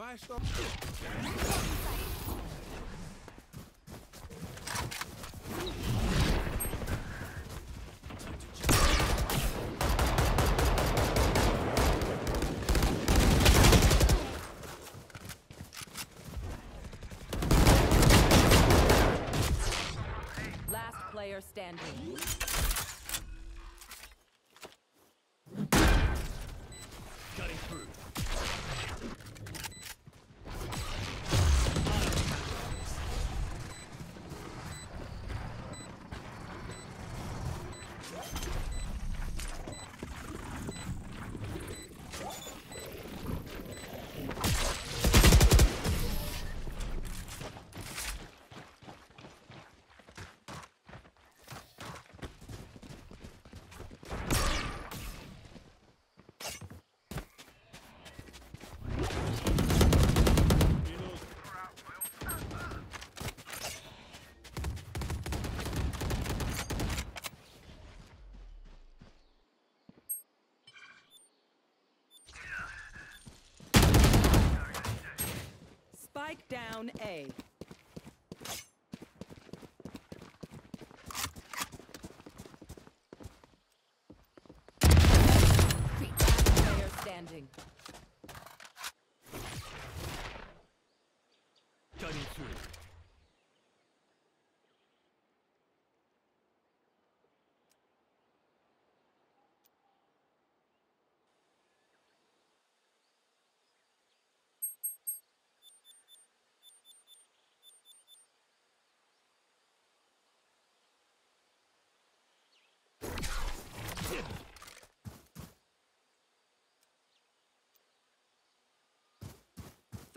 Basta. Last player standing. Down A.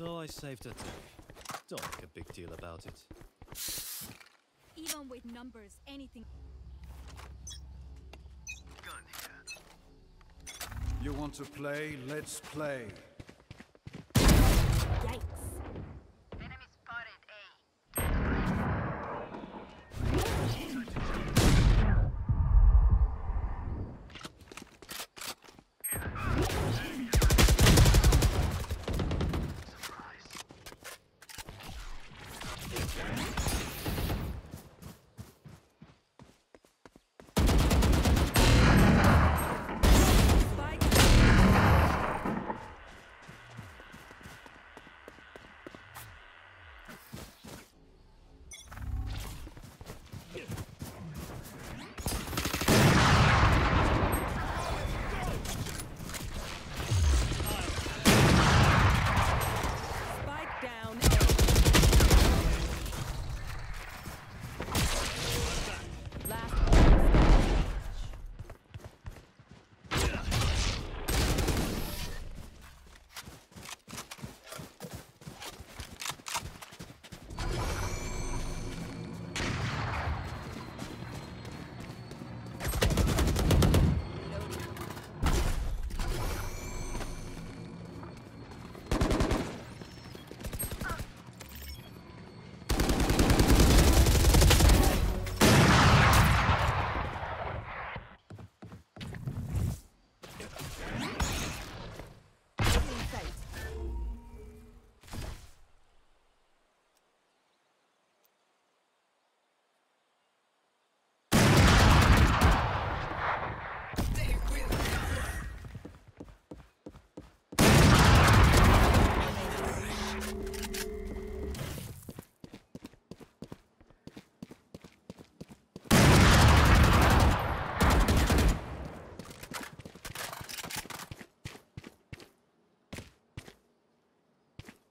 So I saved her too. Don't make a big deal about it. Even with numbers, anything. Gun here. You want to play? Let's play.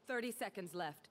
30 seconds left.